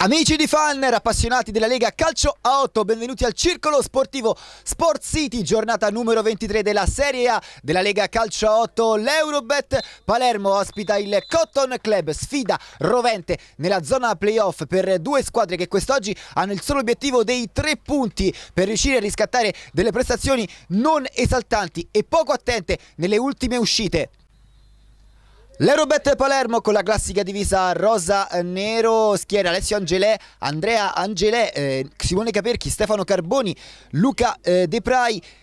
Amici di Fanner, appassionati della Lega Calcio a 8, benvenuti al circolo sportivo Sport City, giornata numero 23 della Serie A della Lega Calcio a 8. L'Eurobet Palermo ospita il Cotton Club, sfida rovente nella zona playoff per due squadre che quest'oggi hanno il solo obiettivo dei tre punti per riuscire a riscattare delle prestazioni non esaltanti e poco attente nelle ultime uscite. L'Eurobet Palermo con la classica divisa rosa-nero schiera Alessio Angelè, Andrea Angelè, eh, Simone Caperchi, Stefano Carboni, Luca eh, De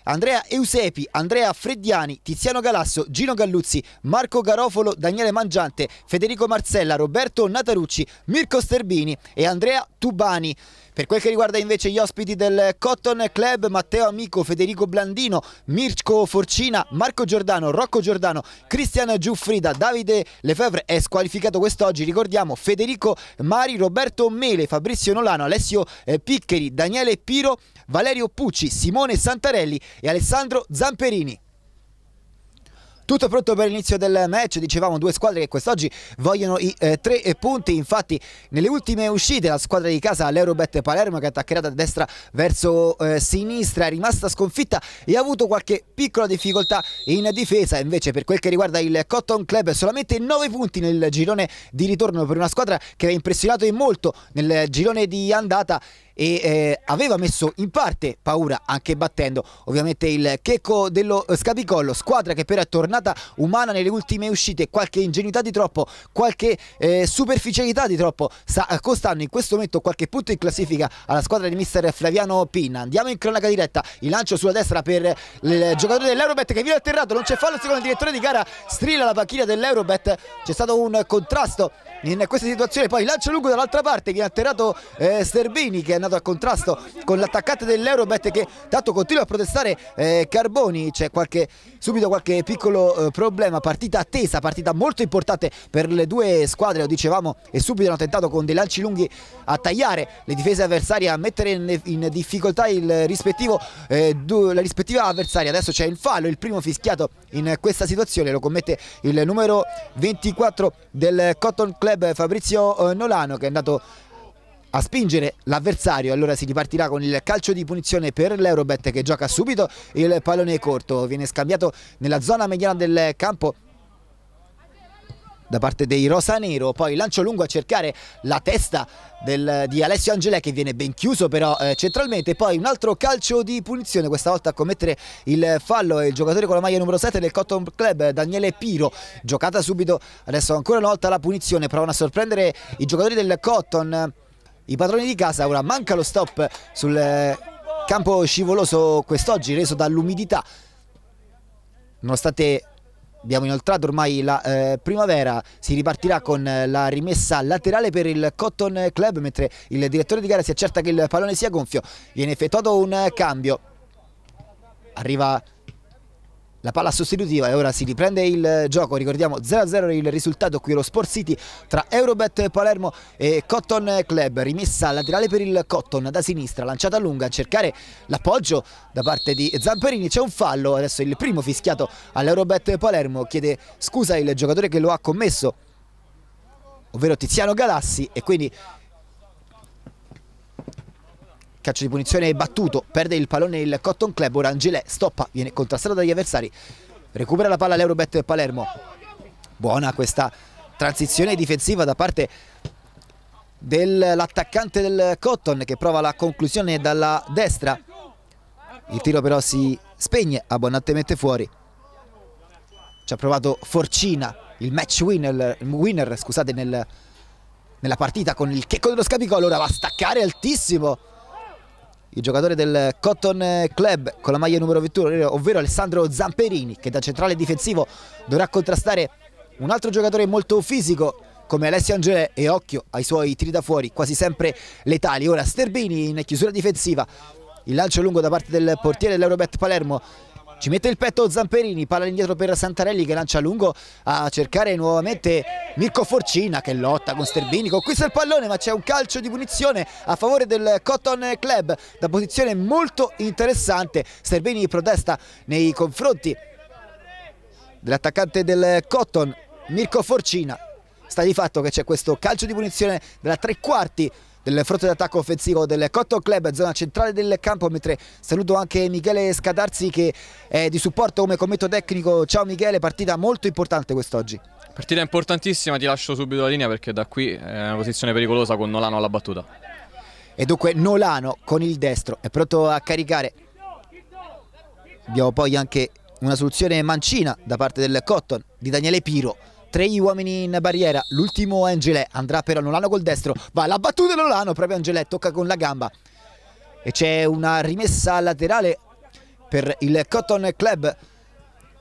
Andrea Eusepi, Andrea Freddiani, Tiziano Galasso, Gino Galluzzi, Marco Garofolo, Daniele Mangiante, Federico Marzella, Roberto Natarucci, Mirko Sterbini e Andrea Tubani. Per quel che riguarda invece gli ospiti del Cotton Club, Matteo Amico, Federico Blandino, Mirko Forcina, Marco Giordano, Rocco Giordano, Cristian Giuffrida, Davide Lefebvre è squalificato quest'oggi, ricordiamo Federico Mari, Roberto Mele, Fabrizio Nolano, Alessio eh, Piccheri, Daniele Piro, Valerio Pucci, Simone Santarelli e Alessandro Zamperini. Tutto pronto per l'inizio del match, dicevamo due squadre che quest'oggi vogliono i eh, tre punti, infatti nelle ultime uscite la squadra di casa l'Eurobet Palermo che attaccherà da destra verso eh, sinistra è rimasta sconfitta e ha avuto qualche piccola difficoltà in difesa, invece per quel che riguarda il Cotton Club solamente 9 punti nel girone di ritorno per una squadra che ha impressionato in molto nel girone di andata e eh, aveva messo in parte paura anche battendo ovviamente il Checco dello Scapicollo squadra che però è tornata umana nelle ultime uscite. Qualche ingenuità di troppo qualche eh, superficialità di troppo sta costando. In questo momento qualche punto in classifica alla squadra di mister Flaviano Pinna. Andiamo in cronaca diretta. Il lancio sulla destra per il giocatore dell'Eurobet che viene atterrato. Non c'è fallo secondo il direttore di gara. Strilla la panchina dell'Eurobet. C'è stato un contrasto in questa situazione. Poi lancio lungo dall'altra parte viene atterrato eh, Sterbini che è andato a contrasto con l'attaccante dell'Eurobet che tanto continua a protestare eh, Carboni. C'è subito qualche piccolo eh, problema. Partita attesa partita molto importante per le due squadre lo dicevamo e subito hanno tentato con dei lanci lunghi a tagliare. Le difese avversarie a mettere in, in difficoltà rispettivo, eh, la rispettiva avversaria. Adesso c'è il fallo il primo fischiato in questa situazione. Lo commette il numero 24 del Cotton Club club Fabrizio eh, Nolano che è andato a spingere l'avversario. Allora si ripartirà con il calcio di punizione per l'Eurobet che gioca subito il pallone corto. Viene scambiato nella zona mediana del campo da parte dei rosanero. Poi lancio lungo a cercare la testa del, di Alessio Angelè che viene ben chiuso però eh, centralmente. Poi un altro calcio di punizione questa volta a commettere il fallo il giocatore con la maglia numero 7 del Cotton Club Daniele Piro. Giocata subito adesso ancora una volta la punizione. Provano a sorprendere i giocatori del Cotton i padroni di casa. Ora manca lo stop sul eh, campo scivoloso quest'oggi reso dall'umidità. Nonostante abbiamo inoltrato ormai la eh, primavera, si ripartirà con eh, la rimessa laterale per il Cotton Club mentre il direttore di gara si accerta che il pallone sia gonfio, viene effettuato un cambio, arriva la palla sostitutiva e ora si riprende il gioco, ricordiamo 0-0 il risultato qui allo Sport City tra Eurobet Palermo e Cotton Club, rimessa laterale per il Cotton da sinistra, lanciata lunga a cercare l'appoggio da parte di Zamperini, c'è un fallo, adesso il primo fischiato all'Eurobet Palermo, chiede scusa il giocatore che lo ha commesso, ovvero Tiziano Galassi e quindi calcio di punizione battuto, perde il pallone il Cotton Club, ora Angelè stoppa, viene contrastato dagli avversari, recupera la palla l'Eurobet Palermo, buona questa transizione difensiva da parte dell'attaccante del Cotton che prova la conclusione dalla destra, il tiro però si spegne abbondantemente fuori, ci ha provato Forcina, il match winner, winner scusate, nel, nella partita con il checco dello scapicolo, ora va a staccare altissimo il giocatore del Cotton Club con la maglia numero 21, ovvero Alessandro Zamperini, che da centrale difensivo dovrà contrastare un altro giocatore molto fisico come Alessio Angelè e occhio ai suoi tiri da fuori, quasi sempre letali. Ora Sterbini in chiusura difensiva, il lancio lungo da parte del portiere dell'Eurobet Palermo ci mette il petto Zamperini, palla indietro per Santarelli che lancia lungo a cercare nuovamente Mirko Forcina che lotta con Sterbini, conquista il pallone ma c'è un calcio di punizione a favore del Cotton Club da posizione molto interessante. Sterbini protesta nei confronti dell'attaccante del Cotton, Mirko Forcina. Sta di fatto che c'è questo calcio di punizione della tre quarti del fronte d'attacco offensivo del Cotton Club, zona centrale del campo, mentre saluto anche Michele Scadarzi che è di supporto come commento tecnico. Ciao Michele, partita molto importante quest'oggi. Partita importantissima, ti lascio subito la linea perché da qui è una posizione pericolosa con Nolano alla battuta. E dunque Nolano con il destro è pronto a caricare. Abbiamo poi anche una soluzione mancina da parte del Cotton di Daniele Piro tre uomini in barriera, l'ultimo è Angelè, andrà però Nolano col destro, va la battuta di Nolano, proprio Angelè tocca con la gamba. E c'è una rimessa laterale per il Cotton Club.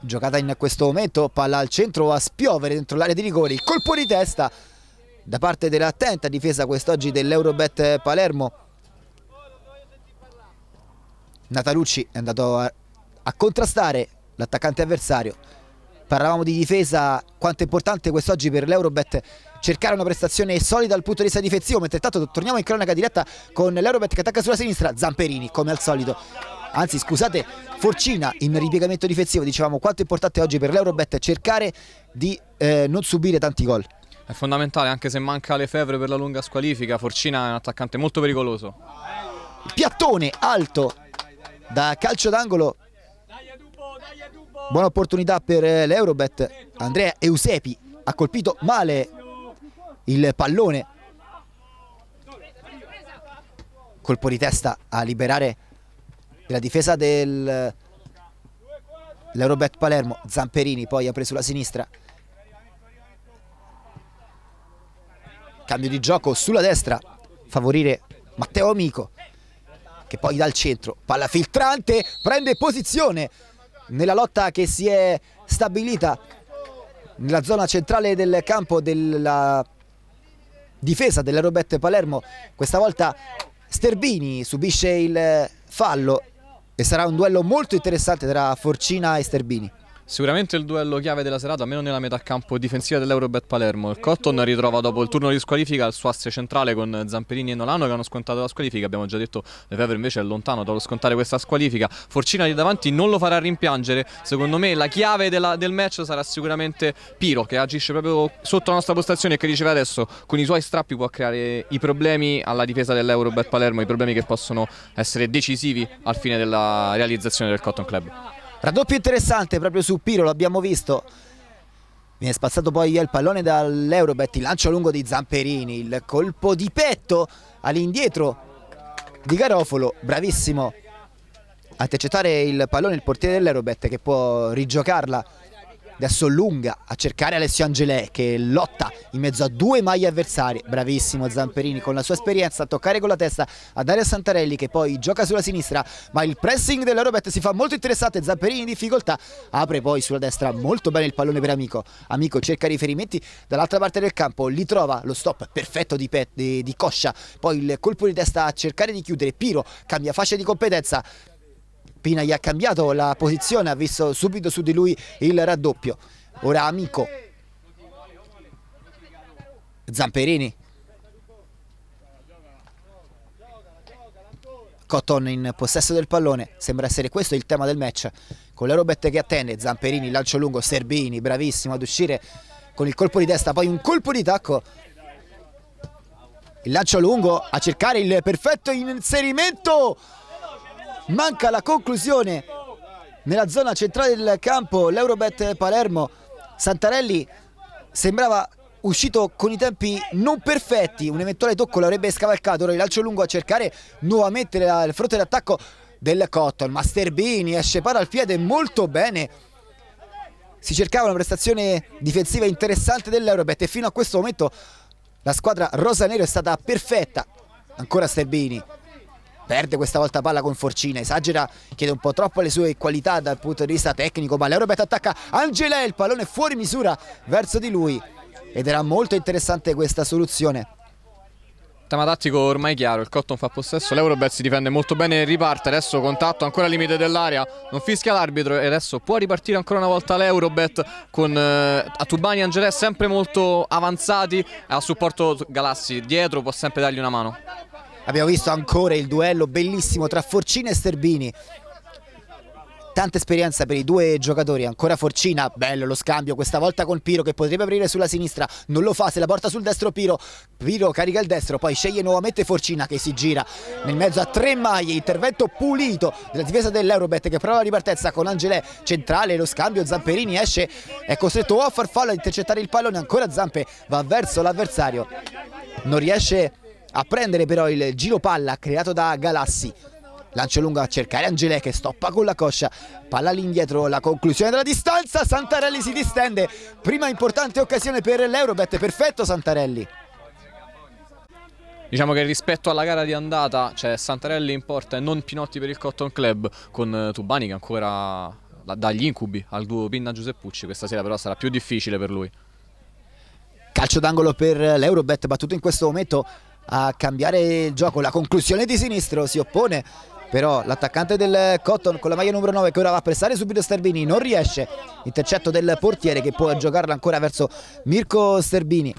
Giocata in questo momento, palla al centro a spiovere dentro l'area di rigori, colpo di testa da parte dell'attenta difesa quest'oggi dell'Eurobet Palermo. Natalucci è andato a, a contrastare l'attaccante avversario parlavamo di difesa, quanto è importante quest'oggi per l'Eurobet cercare una prestazione solida dal punto di vista difensivo, mentre intanto torniamo in cronaca diretta con l'Eurobet che attacca sulla sinistra, Zamperini come al solito, anzi scusate, Forcina in ripiegamento difensivo, dicevamo quanto è importante oggi per l'Eurobet cercare di eh, non subire tanti gol. È fondamentale, anche se manca Lefebvre per la lunga squalifica, Forcina è un attaccante molto pericoloso. Piattone alto da calcio d'angolo buona opportunità per eh, l'Eurobet. Andrea Eusepi ha colpito male il pallone. Colpo di testa a liberare la difesa dell'Eurobet Palermo. Zamperini poi ha preso la sinistra. Cambio di gioco sulla destra. Favorire Matteo Amico che poi dal centro palla filtrante prende posizione nella lotta che si è stabilita nella zona centrale del campo della difesa dell'Aerobet Palermo. Questa volta Sterbini subisce il fallo e sarà un duello molto interessante tra Forcina e Sterbini Sicuramente il duello chiave della serata, almeno nella metà campo difensiva dell'Eurobet Palermo. Il Cotton ritrova dopo il turno di squalifica il suo asse centrale con Zamperini e Nolano che hanno scontato la squalifica. Abbiamo già detto Lefebvre invece è lontano dallo scontare questa squalifica. Forcina di davanti non lo farà rimpiangere. Secondo me la chiave della, del match sarà sicuramente Piro che agisce proprio sotto la nostra postazione e che riceve adesso con i suoi strappi può creare i problemi alla difesa dell'Eurobet Palermo, i problemi che possono essere decisivi al fine della realizzazione del Cotton Club. Raddoppio interessante proprio su Piro, l'abbiamo visto. Viene spazzato poi il pallone dall'Eurobet, il lancio lungo di Zamperini, il colpo di petto all'indietro di Garofolo, bravissimo a intercettare il pallone il portiere dell'Eurobet che può rigiocarla adesso lunga a cercare Alessio Angelè che lotta in mezzo a due maglie avversari. Bravissimo Zamperini con la sua esperienza a toccare con la testa a Dario Santarelli che poi gioca sulla sinistra ma il pressing dell'Aerobet si fa molto interessante. Zamperini in difficoltà apre poi sulla destra molto bene il pallone per Amico. Amico cerca riferimenti dall'altra parte del campo li trova lo stop perfetto di, di, di Coscia. Poi il colpo di testa a cercare di chiudere. Piro cambia fascia di competenza Pina gli ha cambiato la posizione, ha visto subito su di lui il raddoppio. Ora Amico. Zamperini. Cotton in possesso del pallone, sembra essere questo il tema del match. Con le robette che attende, Zamperini, lancio lungo, Serbini, bravissimo ad uscire con il colpo di testa, poi un colpo di tacco. Il lancio lungo a cercare il perfetto inserimento manca la conclusione. Nella zona centrale del campo l'Eurobet Palermo Santarelli sembrava uscito con i tempi non perfetti. Un eventuale tocco l'avrebbe scavalcato. Ora il lancio lungo a cercare nuovamente il fronte d'attacco del Cotton. Masterbini esce para al piede molto bene. Si cercava una prestazione difensiva interessante dell'Eurobet e fino a questo momento la squadra rosanero è stata perfetta. Ancora Sterbini perde questa volta palla con Forcina, esagera, chiede un po' troppo le sue qualità dal punto di vista tecnico, ma l'Eurobet attacca Angelè, il pallone fuori misura verso di lui ed era molto interessante questa soluzione. Tema tattico ormai chiaro, il Cotton fa possesso, l'Eurobet si difende molto bene e riparte, adesso contatto ancora al limite dell'area, non fischia l'arbitro e adesso può ripartire ancora una volta l'Eurobet con eh, Atubani e Angelè sempre molto avanzati a supporto Galassi, dietro può sempre dargli una mano. Abbiamo visto ancora il duello bellissimo tra Forcini e Sterbini. tanta esperienza per i due giocatori, ancora Forcina, bello lo scambio, questa volta con Piro che potrebbe aprire sulla sinistra, non lo fa, se la porta sul destro Piro, Piro carica il destro, poi sceglie nuovamente Forcina che si gira nel mezzo a tre maglie, intervento pulito della difesa dell'Eurobet che prova la ripartenza con Angelè centrale, lo scambio, Zamperini esce, è costretto a far fallo a intercettare il pallone, ancora Zampe va verso l'avversario, non riesce a prendere però il giro palla creato da Galassi. Lancio lungo a cercare Angelè che stoppa con la coscia. Palla all'indietro la conclusione della distanza. Santarelli si distende. Prima importante occasione per l'Eurobet. Perfetto Santarelli. Diciamo che rispetto alla gara di andata c'è Santarelli in porta e non Pinotti per il Cotton Club con Tubani che ancora dagli incubi al duo Pinna Giuseppucci questa sera però sarà più difficile per lui. Calcio d'angolo per l'Eurobet battuto in questo momento a cambiare il gioco. La conclusione di sinistro si oppone però l'attaccante del Cotton con la maglia numero 9 che ora va a pressare subito Sterbini non riesce. Intercetto del portiere che può giocarla ancora verso Mirko Sterbini.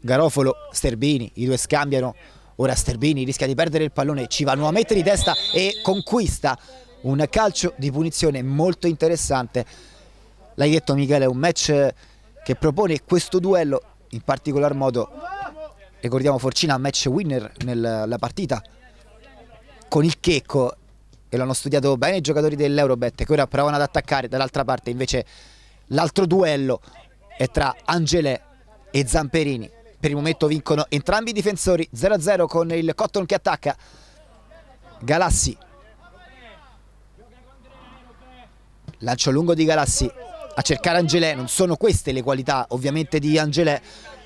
Garofolo, Sterbini, i due scambiano. Ora Sterbini rischia di perdere il pallone ci va nuovamente di testa e conquista un calcio di punizione molto interessante. L'hai detto Michele, un match che propone questo duello in particolar modo ricordiamo Forcina match winner nella partita con il Checco e l'hanno studiato bene i giocatori dell'Eurobet che ora provano ad attaccare dall'altra parte invece l'altro duello è tra Angelè e Zamperini. Per il momento vincono entrambi i difensori 0-0 con il Cotton che attacca. Galassi. Lancio lungo di Galassi a cercare Angelè non sono queste le qualità ovviamente di Angelè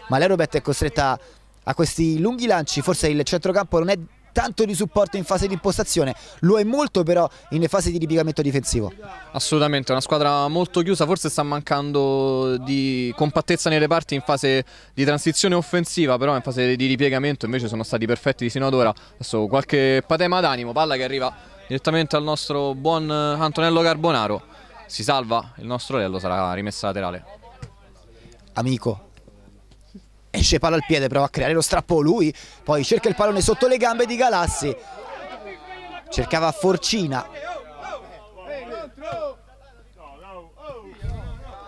ma l'Eurobet è costretta a questi lunghi lanci, forse il centrocampo non è tanto di supporto in fase di impostazione, lo è molto però in fase di ripiegamento difensivo. Assolutamente, una squadra molto chiusa, forse sta mancando di compattezza nei reparti in fase di transizione offensiva, però in fase di ripiegamento invece sono stati perfetti sino ad ora. Adesso qualche patema d'animo, palla che arriva direttamente al nostro buon Antonello Carbonaro. Si salva, il nostro Lello sarà rimessa laterale. Amico, esce palla al piede, prova a creare lo strappo lui, poi cerca il pallone sotto le gambe di Galassi, cercava Forcina,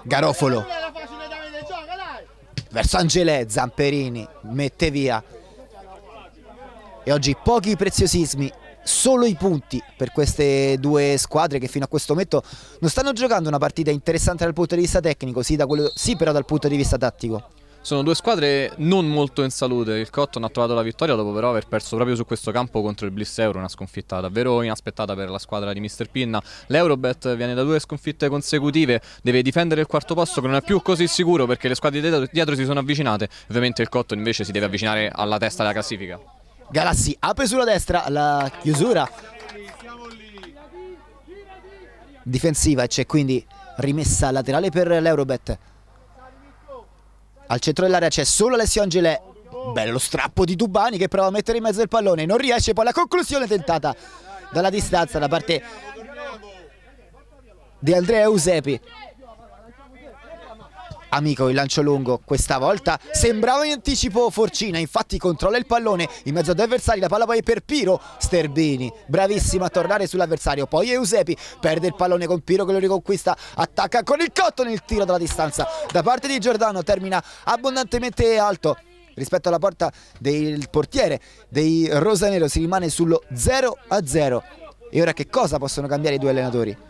Garofolo, verso Angelè, Zamperini, mette via, e oggi pochi preziosismi solo i punti per queste due squadre che fino a questo momento non stanno giocando una partita interessante dal punto di vista tecnico, sì, quello, sì però dal punto di vista tattico. Sono due squadre non molto in salute. Il Cotton ha trovato la vittoria dopo però aver perso proprio su questo campo contro il Bliss Euro, una sconfitta davvero inaspettata per la squadra di Mr. Pinna. L'Eurobet viene da due sconfitte consecutive, deve difendere il quarto posto che non è più così sicuro perché le squadre dietro, dietro si sono avvicinate. Ovviamente il Cotton invece si deve avvicinare alla testa della classifica. Galassi apre sulla destra la chiusura. Difensiva e c'è quindi rimessa laterale per l'Eurobet. Al centro dell'area c'è solo Alessio Angelè. Bello strappo di Tubani che prova a mettere in mezzo il pallone. Non riesce poi la conclusione tentata dalla distanza da parte di Andrea Eusepi Amico il lancio lungo questa volta sembrava in anticipo Forcina infatti controlla il pallone in mezzo ad avversari la palla poi per Piro Sterbini bravissimo a tornare sull'avversario poi Eusepi perde il pallone con Piro che lo riconquista attacca con il cotto nel tiro dalla distanza da parte di Giordano termina abbondantemente alto rispetto alla porta del portiere dei Rosanero si rimane sullo 0 a 0 e ora che cosa possono cambiare i due allenatori?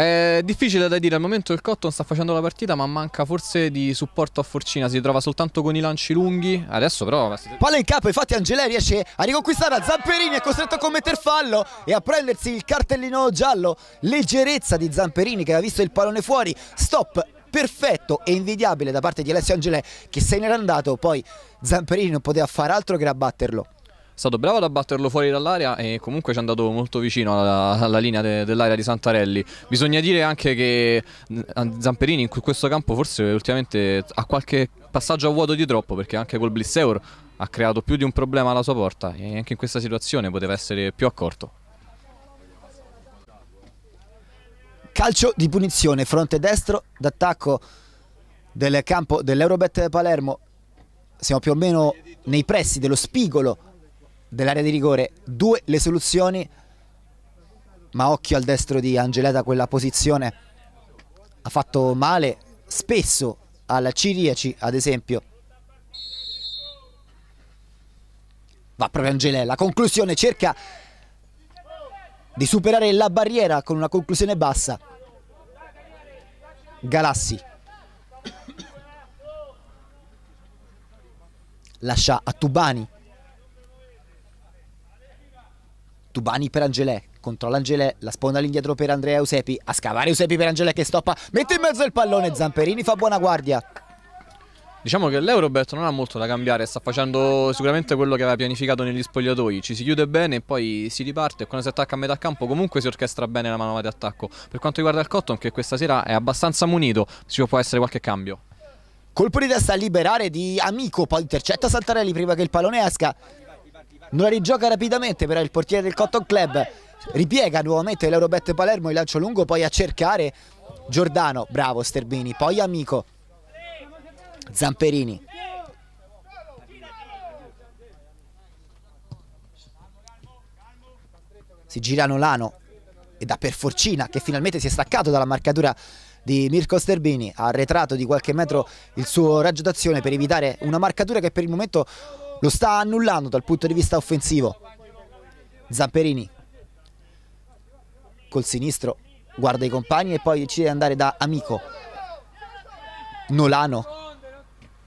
È difficile da dire, al momento il Cotton sta facendo la partita ma manca forse di supporto a Forcina, si trova soltanto con i lanci lunghi, adesso però... Palla in capo, infatti Angelè riesce a riconquistare a Zamperini, è costretto a commettere fallo e a prendersi il cartellino giallo, leggerezza di Zamperini che aveva visto il pallone fuori, stop perfetto e invidiabile da parte di Alessio Angelè che se n'era andato, poi Zamperini non poteva fare altro che abbatterlo stato bravo ad abbatterlo fuori dall'area e comunque ci è andato molto vicino alla, alla linea de, dell'area di Santarelli. Bisogna dire anche che Zamperini in questo campo forse ultimamente ha qualche passaggio a vuoto di troppo perché anche col Blisseur ha creato più di un problema alla sua porta e anche in questa situazione poteva essere più accorto. Calcio di punizione, fronte destro d'attacco del campo dell'Eurobet Palermo. Siamo più o meno nei pressi dello spigolo dell'area di rigore, due le soluzioni ma occhio al destro di Angeleta quella posizione ha fatto male spesso al Ciriaci ad esempio. Va proprio Angelella conclusione cerca di superare la barriera con una conclusione bassa. Galassi. Lascia a Tubani Tubani per Angelè controlla Angelè, la sponda all'indietro per Andrea Eusepi, a scavare Eusepi per Angelè che stoppa, mette in mezzo il pallone, Zamperini fa buona guardia. Diciamo che l'Eurobet non ha molto da cambiare, sta facendo sicuramente quello che aveva pianificato negli spogliatoi, ci si chiude bene e poi si riparte e quando si attacca a metà campo comunque si orchestra bene la manovra di attacco. Per quanto riguarda il Cotton che questa sera è abbastanza munito, ci può essere qualche cambio. Colpo di testa a liberare di Amico, poi intercetta Santarelli prima che il pallone esca. Non la rigioca rapidamente però il portiere del Cotton Club ripiega nuovamente l'Eurobet Palermo, il lancio lungo poi a cercare Giordano, bravo Sterbini, poi Amico, Zamperini. Si gira Nolano. E da per Forcina che finalmente si è staccato dalla marcatura di Mirko Sterbini, ha arretrato di qualche metro il suo raggio d'azione per evitare una marcatura che per il momento lo sta annullando dal punto di vista offensivo. Zamperini. Col sinistro guarda i compagni e poi decide di andare da Amico. Nolano.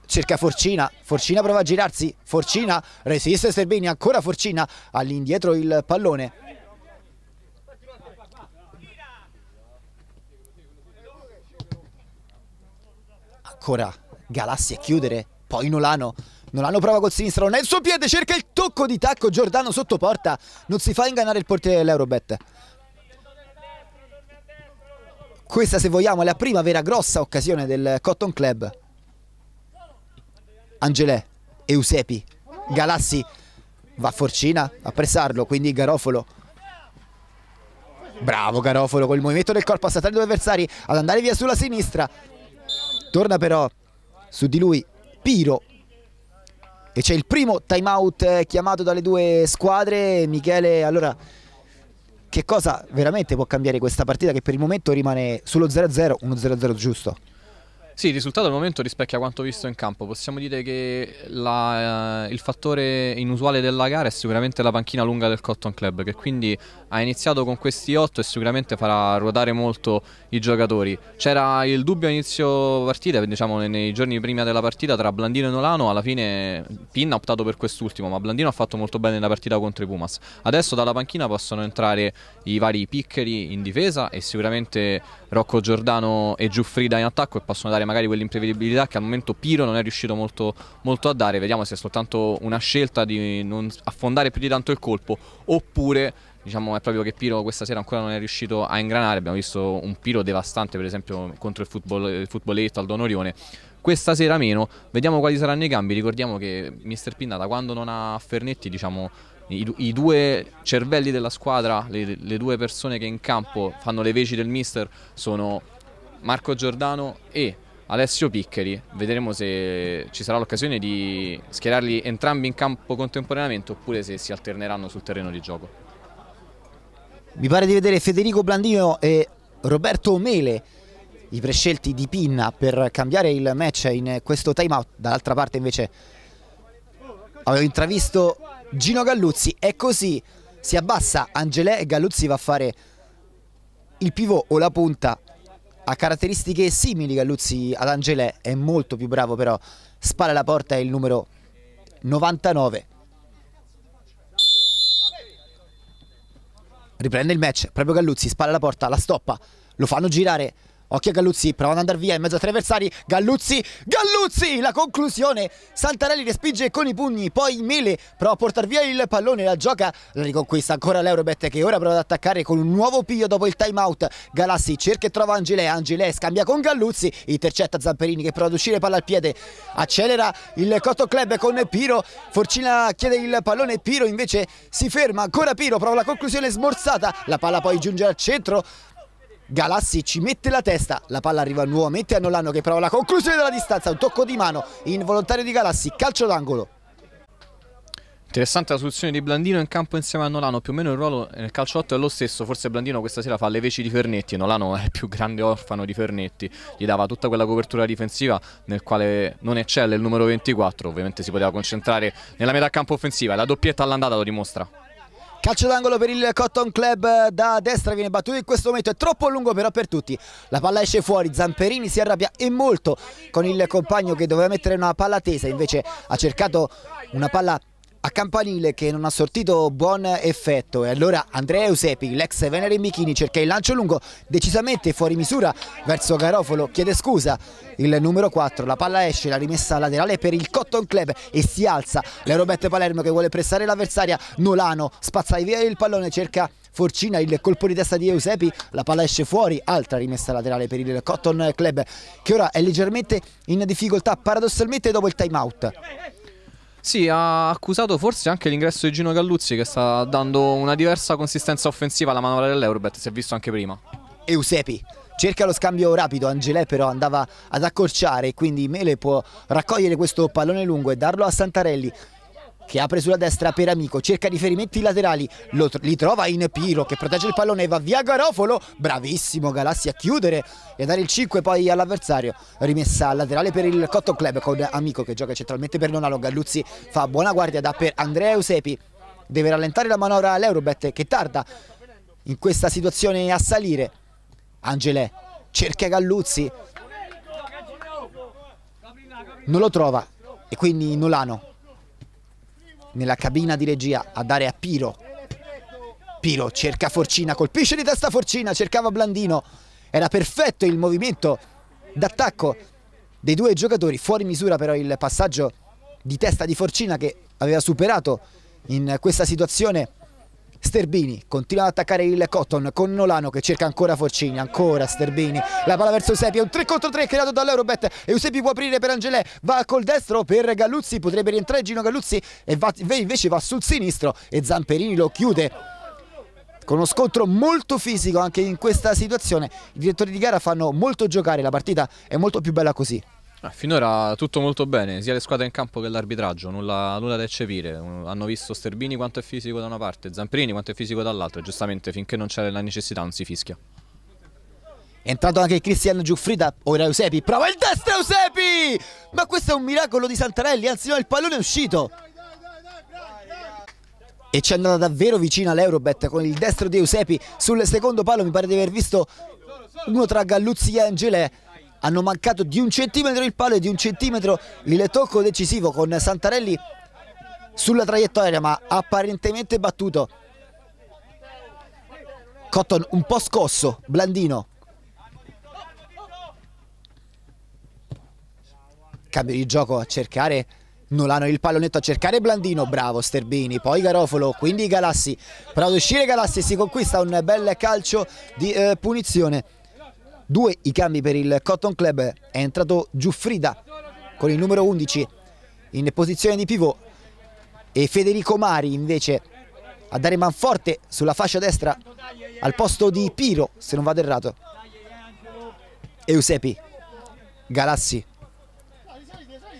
Cerca Forcina, Forcina prova a girarsi, Forcina resiste Sterbini, ancora Forcina, all'indietro il pallone. Ancora Galassi a chiudere, poi Nolano Nolano prova col sinistro, nel suo piede cerca il tocco di tacco, Giordano sotto porta, non si fa ingannare il portiere dell'Eurobet. Questa se vogliamo è la prima vera grossa occasione del Cotton Club. Angelè, Eusepi, Galassi va a Forcina a pressarlo, quindi Garofolo. Bravo Garofolo con il movimento del corpo a saltare due avversari ad andare via sulla sinistra. Torna però su di lui Piro e c'è il primo time out eh, chiamato dalle due squadre. Michele allora che cosa veramente può cambiare questa partita che per il momento rimane sullo 0-0 uno 0-0 giusto sì, il risultato al momento rispecchia quanto visto in campo. Possiamo dire che la, eh, il fattore inusuale della gara è sicuramente la panchina lunga del Cotton Club, che quindi ha iniziato con questi otto e sicuramente farà ruotare molto i giocatori. C'era il dubbio a inizio partita, diciamo nei giorni prima della partita, tra Blandino e Nolano. Alla fine Pin ha optato per quest'ultimo, ma Blandino ha fatto molto bene la partita contro i Pumas. Adesso dalla panchina possono entrare i vari Piccheri in difesa e sicuramente Rocco Giordano e Giuffrida in attacco e possono dare magari quell'imprevedibilità che al momento Piro non è riuscito molto, molto, a dare. Vediamo se è soltanto una scelta di non affondare più di tanto il colpo oppure diciamo è proprio che Piro questa sera ancora non è riuscito a ingranare. Abbiamo visto un Piro devastante per esempio contro il, football, il futboletto Aldo Norione. Questa sera meno, vediamo quali saranno i cambi. Ricordiamo che Mister Pinna da quando non ha Fernetti diciamo i, i, due cervelli della squadra, le, le, due persone che in campo fanno le veci del mister sono Marco Giordano e Alessio Piccheri. Vedremo se ci sarà l'occasione di schierarli entrambi in campo contemporaneamente oppure se si alterneranno sul terreno di gioco. Mi pare di vedere Federico Blandino e Roberto Mele, i prescelti di Pinna per cambiare il match in questo time out. Dall'altra parte invece avevo intravisto Gino Galluzzi e così si abbassa Angelè e Galluzzi va a fare il pivot o la punta ha caratteristiche simili Galluzzi ad Angelè è molto più bravo però spalla alla porta è il numero 99 riprende il match proprio Galluzzi spalla alla porta la stoppa lo fanno girare Occhio a Galluzzi, provano ad andare via in mezzo a tre avversari. Galluzzi, Galluzzi! La conclusione. Santarelli respinge con i pugni, poi Mele prova a portare via il pallone, la gioca, la riconquista ancora l'Eurobet che ora prova ad attaccare con un nuovo piglio dopo il time out. Galassi cerca e trova Angelè, Angelè scambia con Galluzzi, intercetta Zamperini che prova ad uscire palla al piede, accelera il Cotto Club con Piro, Forcina chiede il pallone, Piro invece si ferma, ancora Piro prova la conclusione smorzata, la palla poi giunge al centro, Galassi ci mette la testa, la palla arriva nuovamente a Nolano che prova la conclusione della distanza, un tocco di mano involontario di Galassi, calcio d'angolo. Interessante la soluzione di Blandino in campo insieme a Nolano, più o meno il ruolo nel calcio 8 è lo stesso, forse Blandino questa sera fa le veci di Fernetti, Nolano è il più grande orfano di Fernetti, gli dava tutta quella copertura difensiva nel quale non eccelle il numero 24, ovviamente si poteva concentrare nella metà campo offensiva, la doppietta all'andata lo dimostra. Calcio d'angolo per il Cotton Club da destra viene battuto in questo momento, è troppo lungo però per tutti. La palla esce fuori, Zamperini si arrabbia e molto con il compagno che doveva mettere una palla tesa, invece ha cercato una palla a campanile che non ha sortito buon effetto. E allora Andrea Eusepi, l'ex Venere in bikini, cerca il lancio lungo decisamente fuori misura verso Garofolo, chiede scusa. Il numero 4, la palla esce, la rimessa laterale per il Cotton Club e si alza. l'Eurobette Palermo che vuole pressare l'avversaria, Nolano spazza via il pallone, cerca Forcina il colpo di testa di Eusepi, la palla esce fuori, altra rimessa laterale per il Cotton Club che ora è leggermente in difficoltà paradossalmente dopo il time out. Sì, ha accusato forse anche l'ingresso di Gino Galluzzi che sta dando una diversa consistenza offensiva alla manovra dell'Eurobet, si è visto anche prima. Eusepi cerca lo scambio rapido, Angelè però andava ad accorciare, quindi Mele può raccogliere questo pallone lungo e darlo a Santarelli che apre sulla destra per Amico, cerca riferimenti laterali, lo, li trova in Piro che protegge il pallone, va via Garofolo, bravissimo Galassi a chiudere e a dare il 5 poi all'avversario, rimessa laterale per il Cotton Club con Amico che gioca centralmente per Nonalo, Galluzzi fa buona guardia da per Andrea Eusepi, deve rallentare la manovra all'Eurobet che tarda in questa situazione a salire, Angelè cerca Galluzzi, non lo trova e quindi Nolano nella cabina di regia a dare a Piro. Piro cerca Forcina, colpisce di testa Forcina, cercava Blandino. Era perfetto il movimento d'attacco dei due giocatori, fuori misura però il passaggio di testa di Forcina che aveva superato in questa situazione Sterbini continua ad attaccare il Cotton con Nolano che cerca ancora Forcini, ancora Sterbini, la palla verso Eusepi, è un 3 contro 3 creato dall'Eurobet, Eusepi può aprire per Angelè, va col destro per Galluzzi, potrebbe rientrare Gino Galluzzi e va, invece va sul sinistro e Zamperini lo chiude. Con uno scontro molto fisico anche in questa situazione, i direttori di gara fanno molto giocare, la partita è molto più bella così. Finora tutto molto bene, sia le squadre in campo che l'arbitraggio, nulla, nulla, da eccepire. Hanno visto Sterbini quanto è fisico da una parte, Zamprini quanto è fisico dall'altra, giustamente finché non c'è la necessità non si fischia. È entrato anche Cristiano Giuffrida, ora Eusepi, prova il destro Eusepi! Ma questo è un miracolo di Santarelli, anzi no, il pallone è uscito. E ci è andata davvero vicina l'Eurobet con il destro di Eusepi sul secondo palo, mi pare di aver visto uno tra Galluzzi e Angelè hanno mancato di un centimetro il palo e di un centimetro il tocco decisivo con Santarelli sulla traiettoria ma apparentemente battuto. Cotton un po' scosso Blandino. Cambio di gioco a cercare. Nolano il pallonetto a cercare Blandino, bravo Sterbini, poi Garofolo, quindi Galassi, prova ad uscire Galassi si conquista un bel calcio di eh, punizione Due i cambi per il Cotton Club, è entrato Giuffrida con il numero 11 in posizione di pivot. E Federico Mari invece a dare manforte sulla fascia destra al posto di Piro, se non vado errato. Eusepi, Galassi,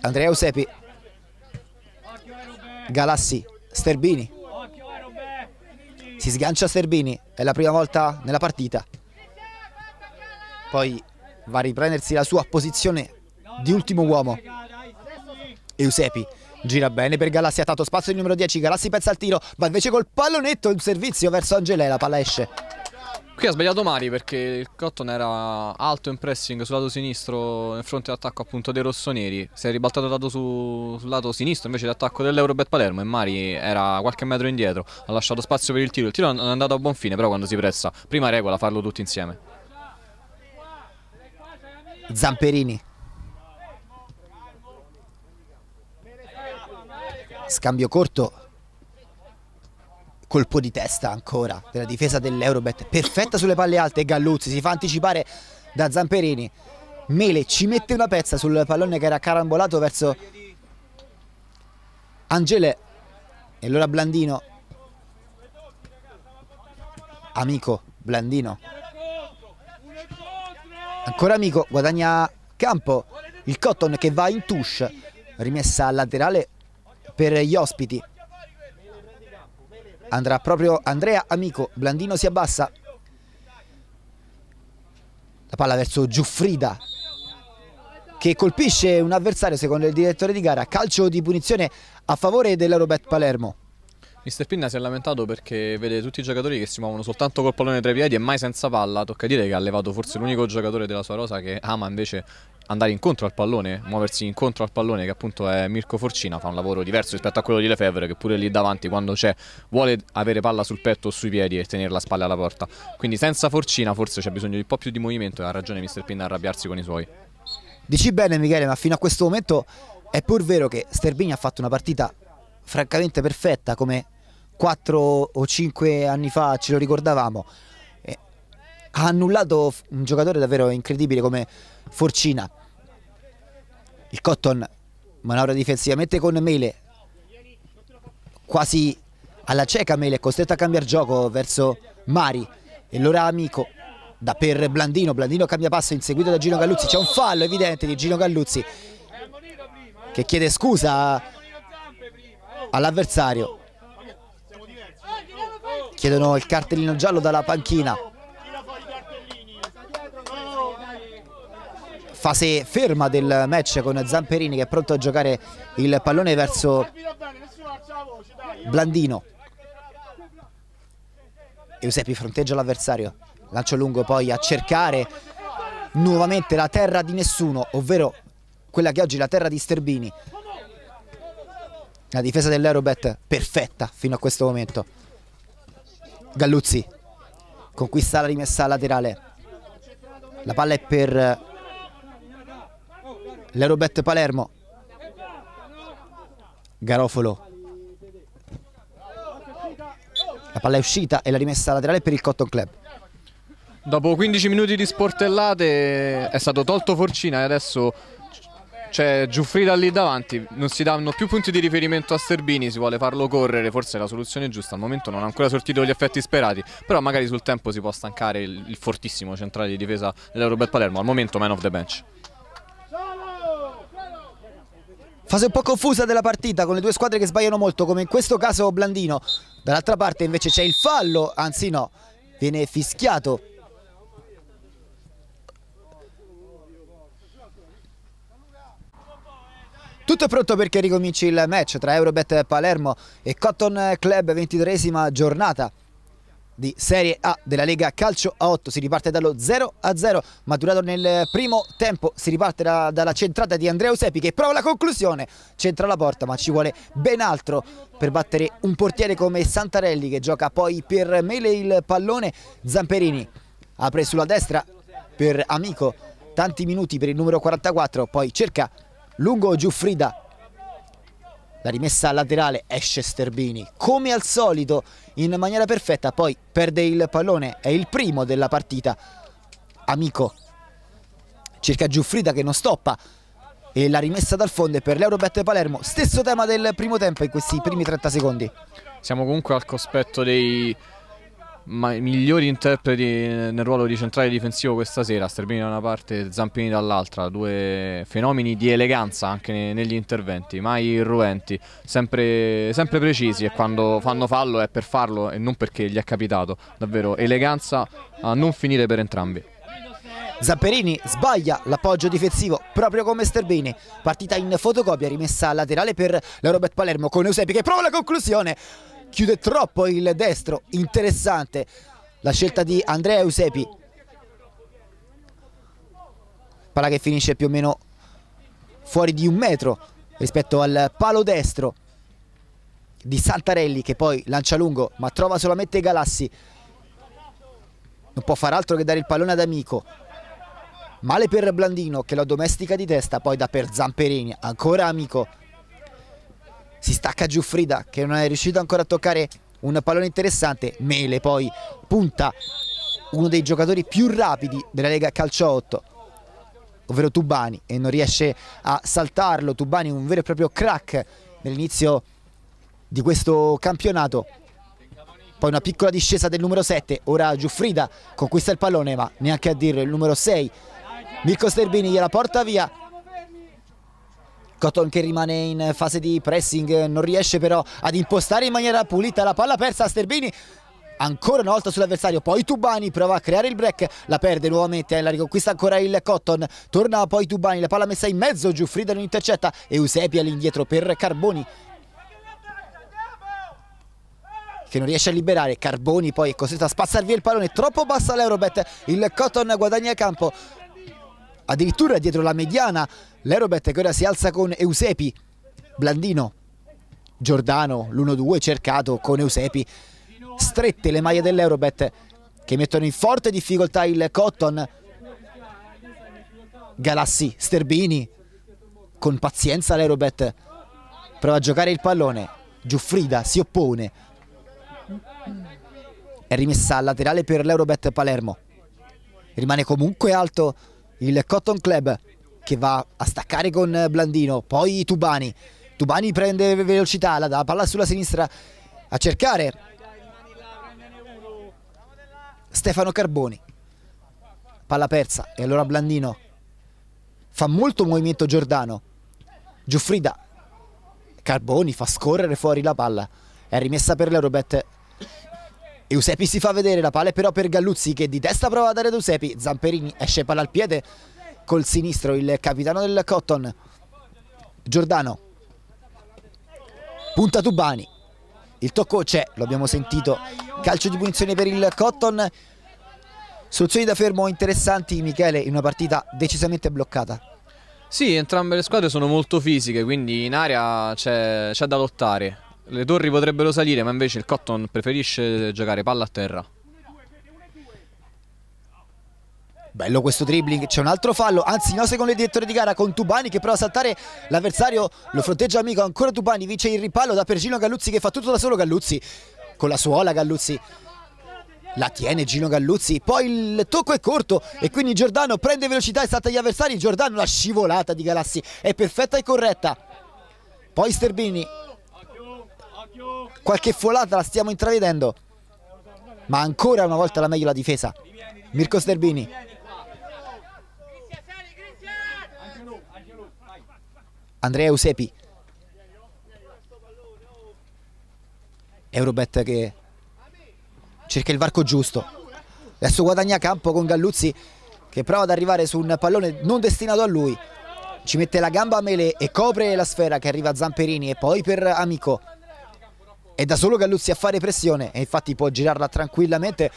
Andrea Eusepi, Galassi, Sterbini. Si sgancia Sterbini, è la prima volta nella partita poi va a riprendersi la sua posizione di ultimo uomo. Eusepi gira bene per Galassi, ha dato spazio il numero 10, Galassi pezza il tiro, va invece col pallonetto il servizio verso Angelè, la palla esce. Qui ha sbagliato Mari perché il Cotton era alto in pressing sul lato sinistro nel fronte d'attacco appunto dei rossoneri. Si è ribaltato dato su, sul lato sinistro invece l'attacco dell'Eurobet Palermo e Mari era qualche metro indietro. Ha lasciato spazio per il tiro. Il tiro è andato a buon fine però quando si pressa. Prima regola farlo tutti insieme. Zamperini. Scambio corto. Colpo di testa ancora della difesa dell'Eurobet. Perfetta sulle palle alte. Galluzzi si fa anticipare da Zamperini. Mele ci mette una pezza sul pallone che era carambolato verso Angele. E allora Blandino. Amico Blandino Ancora Amico, guadagna campo. Il Cotton che va in touche. Rimessa laterale per gli ospiti. andrà proprio Andrea Amico, Blandino si abbassa, la palla verso Giuffrida che colpisce un avversario secondo il direttore di gara, calcio di punizione a favore dell'Eurobet Palermo. Mister Pinna si è lamentato perché vede tutti i giocatori che si muovono soltanto col pallone tra i piedi e mai senza palla. Tocca dire che ha levato forse l'unico giocatore della sua rosa che ama invece andare incontro al pallone, muoversi incontro al pallone che appunto è Mirko Forcina, fa un lavoro diverso rispetto a quello di Lefebvre che pure lì davanti quando c'è vuole avere palla sul petto o sui piedi e tenere la spalla alla porta. Quindi senza Forcina forse c'è bisogno di un po' più di movimento e ha ragione Mister Pinna a arrabbiarsi con i suoi. Dici bene Michele, ma fino a questo momento è pur vero che Sterbini ha fatto una partita francamente perfetta come 4 o 5 anni fa ce lo ricordavamo. Eh, ha annullato un giocatore davvero incredibile come Forcina. Il Cotton manovra difensivamente con Mele, quasi alla cieca Mele, è costretto a cambiare gioco verso Mari e l'ora amico da per Blandino, Blandino cambia passo inseguito da Gino Galluzzi, c'è un fallo evidente di Gino Galluzzi che chiede scusa all'avversario chiedono il cartellino giallo dalla panchina fase ferma del match con Zamperini che è pronto a giocare il pallone verso Blandino Eusepi fronteggia l'avversario lancio lungo poi a cercare nuovamente la terra di nessuno, ovvero quella che oggi è la terra di Sterbini. La difesa dell'Aerobet perfetta fino a questo momento. Galluzzi conquista la rimessa laterale. La palla è per l'Aerobet Palermo. Garofolo. La palla è uscita e la rimessa laterale per il Cotton Club. Dopo 15 minuti di sportellate è stato tolto Forcina e adesso c'è Giuffrida lì davanti, non si danno più punti di riferimento a Sterbini, si vuole farlo correre, forse è la soluzione giusta, al momento non ha ancora sortito gli effetti sperati, però magari sul tempo si può stancare il, il fortissimo centrale di difesa dell'Eurobet Palermo, al momento man of the bench. Fase un po' confusa della partita con le due squadre che sbagliano molto come in questo caso Blandino, dall'altra parte invece c'è il fallo, anzi no, viene fischiato Tutto pronto perché ricominci il match tra Eurobet Palermo e Cotton Club, 23esima giornata di Serie A della Lega Calcio a 8 si riparte dallo 0 a 0 maturato nel primo tempo. Si riparte da, dalla centrata di Andrea Usepi che prova la conclusione. Centra la porta ma ci vuole ben altro per battere un portiere come Santarelli che gioca poi per Mele il pallone. Zamperini apre sulla destra per Amico. Tanti minuti per il numero 44 poi cerca lungo Giuffrida. La rimessa laterale esce Sterbini come al solito in maniera perfetta. Poi perde il pallone è il primo della partita. Amico. Cerca Giuffrida che non stoppa. E la rimessa dal fondo per l'Eurobet Palermo. Stesso tema del primo tempo in questi primi 30 secondi. Siamo comunque al cospetto dei ma migliori interpreti nel ruolo di centrale difensivo questa sera, Sterbini da una parte, Zampini dall'altra, due fenomeni di eleganza anche negli interventi, mai irruenti, sempre, sempre, precisi e quando fanno fallo è per farlo e non perché gli è capitato, davvero eleganza a non finire per entrambi. Zamperini sbaglia l'appoggio difensivo proprio come Sterbini, partita in fotocopia rimessa laterale per l'Eurobet Palermo con Eusepi che prova la conclusione chiude troppo il destro, interessante la scelta di Andrea Eusepi. Palla che finisce più o meno fuori di un metro rispetto al palo destro di Santarelli che poi lancia lungo ma trova solamente Galassi. Non può far altro che dare il pallone ad Amico. Male per Blandino che lo domestica di testa, poi da per Zamperini, ancora Amico si stacca Giuffrida che non è riuscito ancora a toccare un pallone interessante. Mele poi punta uno dei giocatori più rapidi della Lega Calcio 8 ovvero Tubani e non riesce a saltarlo. Tubani un vero e proprio crack nell'inizio di questo campionato. Poi una piccola discesa del numero 7 ora Giuffrida conquista il pallone ma neanche a dirlo il numero 6 Mirko Sterbini gliela porta via Cotton che rimane in fase di pressing, non riesce però ad impostare in maniera pulita la palla persa a Sterbini. Ancora una volta sull'avversario, poi Tubani prova a creare il break, la perde nuovamente, la riconquista ancora il Cotton, torna poi Tubani, la palla messa in mezzo, Giuffrida non intercetta, Eusebia all'indietro per Carboni che non riesce a liberare Carboni poi è costretto a spazzare via il pallone troppo bassa l'Eurobet il Cotton guadagna campo addirittura dietro la mediana. l'Eurobet che ora si alza con Eusepi. Blandino Giordano l'1-2 cercato con Eusepi. Strette le maglie dell'Eurobet che mettono in forte difficoltà il Cotton. Galassi, Sterbini con pazienza l'Eurobet prova a giocare il pallone. Giuffrida si oppone. È rimessa al laterale per l'Eurobet Palermo. Rimane comunque alto il Cotton Club che va a staccare con Blandino poi Tubani. Tubani prende velocità la palla sulla sinistra a cercare Stefano Carboni. Palla persa e allora Blandino fa molto movimento Giordano. Giuffrida. Carboni fa scorrere fuori la palla. È rimessa per l'Eurobet Eusepi si fa vedere la palla però per Galluzzi che di testa prova a dare ad Eusepi Zamperini esce palla al piede col sinistro il capitano del Cotton Giordano. Punta Tubani. Il tocco c'è, lo abbiamo sentito. Calcio di punizione per il Cotton. Soluzioni da fermo interessanti Michele in una partita decisamente bloccata. Sì, entrambe le squadre sono molto fisiche quindi in area c'è da lottare le torri potrebbero salire, ma invece il Cotton preferisce giocare palla a terra. Bello questo dribbling, c'è un altro fallo, anzi no secondo il direttore di gara con Tubani che prova a saltare l'avversario, lo fronteggia amico, ancora Tubani, vince il ripallo da Pergino Galluzzi che fa tutto da solo Galluzzi, con la suola Galluzzi, la tiene Gino Galluzzi, poi il tocco è corto e quindi Giordano prende velocità e salta gli avversari, Giordano la scivolata di Galassi è perfetta e corretta, poi Sterbini qualche folata la stiamo intravedendo. Ma ancora una volta la meglio la difesa. Mirko Sterbini. Andrea Eusepi. Eurobet che cerca il varco giusto. Adesso guadagna campo con Galluzzi che prova ad arrivare su un pallone non destinato a lui. Ci mette la gamba a Mele e copre la sfera che arriva a Zamperini e poi per Amico è da solo Galluzzi a fare pressione e infatti può girarla tranquillamente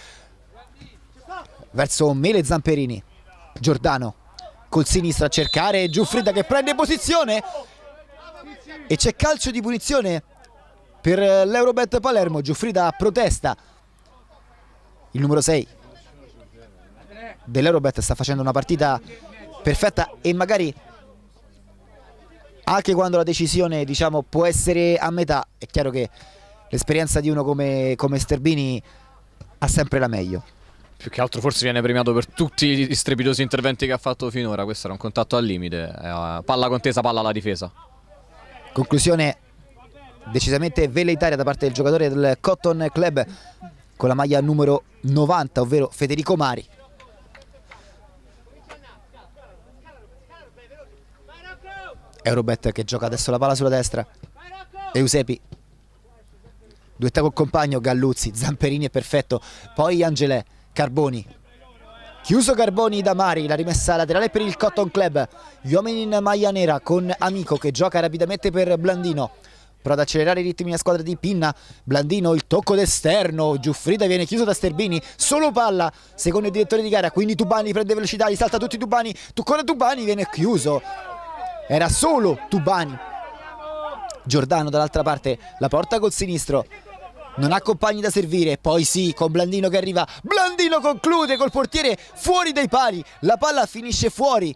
verso Mele Zamperini. Giordano col sinistro a cercare Giuffrida che prende posizione e c'è calcio di punizione per l'Eurobet Palermo. Giuffrida protesta. Il numero 6 dell'Eurobet sta facendo una partita perfetta e magari anche quando la decisione diciamo può essere a metà è chiaro che l'esperienza di uno come, come Sterbini ha sempre la meglio. Più che altro forse viene premiato per tutti gli strepitosi interventi che ha fatto finora, questo era un contatto al limite, palla contesa, palla alla difesa. Conclusione decisamente velleitaria da parte del giocatore del Cotton Club con la maglia numero 90, ovvero Federico Mari. Eurobet che gioca adesso la palla sulla destra. Eusepi duetta col compagno Galluzzi, Zamperini è perfetto, poi Angelè, Carboni. Chiuso Carboni da Mari, la rimessa laterale per il Cotton Club, gli uomini in maglia nera con Amico che gioca rapidamente per Blandino. Prova ad accelerare i ritmi la squadra di Pinna, Blandino il tocco d'esterno, Giuffrida viene chiuso da Sterbini, solo palla. Secondo il direttore di gara, quindi Tubani prende velocità, gli salta tutti Tubani, ancora Tubani viene chiuso, era solo Tubani. Giordano dall'altra parte, la porta col sinistro, non ha compagni da servire, poi sì, con Blandino che arriva, Blandino conclude col portiere fuori dai pali, la palla finisce fuori.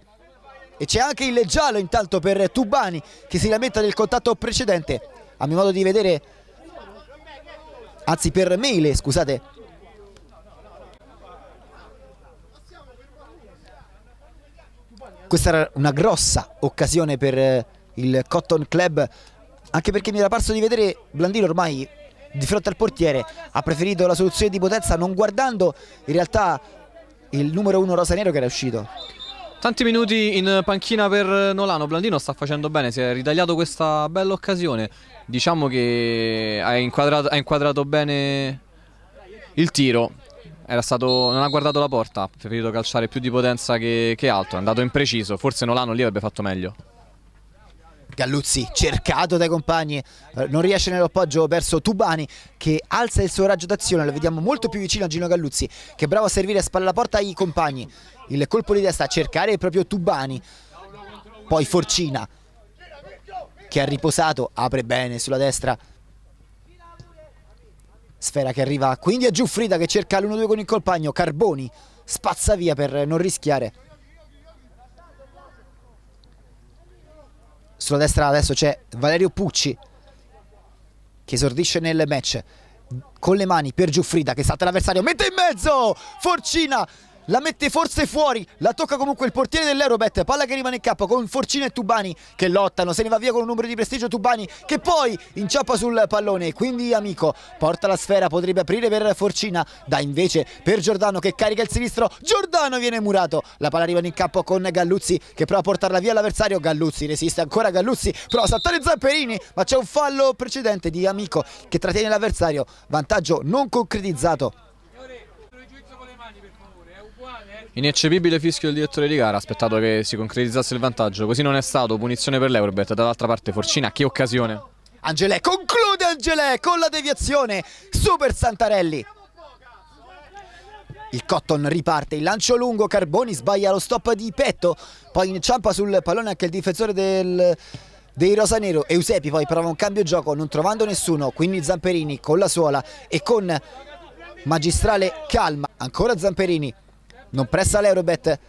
E c'è anche il giallo intanto per Tubani che si lamenta del contatto precedente, a mio modo di vedere, anzi per Mele, scusate. Questa era una grossa occasione per il Cotton Club, anche perché mi era parso di vedere Blandino ormai di fronte al portiere ha preferito la soluzione di potenza non guardando in realtà il numero uno rosa nero che era uscito. Tanti minuti in panchina per Nolano, Blandino sta facendo bene, si è ritagliato questa bella occasione, diciamo che ha inquadrato, ha inquadrato bene il tiro, stato, non ha guardato la porta, ha preferito calciare più di potenza che, che altro, è andato impreciso, forse Nolano lì avrebbe fatto meglio. Galluzzi cercato dai compagni, eh, non riesce nell'appoggio verso Tubani che alza il suo raggio d'azione, lo vediamo molto più vicino a Gino Galluzzi che è bravo a servire a spalla alla porta ai compagni, il colpo di testa a cercare proprio Tubani, poi Forcina che ha riposato, apre bene sulla destra, sfera che arriva quindi a Giuffrida che cerca l'1-2 con il compagno, Carboni spazza via per non rischiare. Sulla destra adesso c'è Valerio Pucci che esordisce nel match. Con le mani per Giuffrida che salta l'avversario, mette in mezzo, Forcina la mette forse fuori, la tocca comunque il portiere dell'Eurobet, palla che rimane in campo con Forcina e Tubani che lottano, se ne va via con un numero di prestigio Tubani che poi inciappa sul pallone, quindi Amico porta la sfera, potrebbe aprire per Forcina, dà invece per Giordano che carica il sinistro, Giordano viene murato, la palla arriva in campo con Galluzzi che prova a portarla via l'avversario, Galluzzi resiste ancora Galluzzi, prova a saltare Zamperini, ma c'è un fallo precedente di Amico che trattiene l'avversario, vantaggio non concretizzato Ineccepibile fischio del direttore di gara, aspettato che si concretizzasse il vantaggio, così non è stato, punizione per l'Eurobet, dall'altra parte Forcina, che occasione. Angelè, conclude Angelè con la deviazione, Super Santarelli. Il Cotton riparte, il lancio lungo, Carboni sbaglia lo stop di petto, poi inciampa sul pallone anche il difensore del, dei Rosanero, Eusepi poi prova un cambio gioco non trovando nessuno, quindi Zamperini con la suola e con magistrale calma, ancora Zamperini non pressa l'Eurobet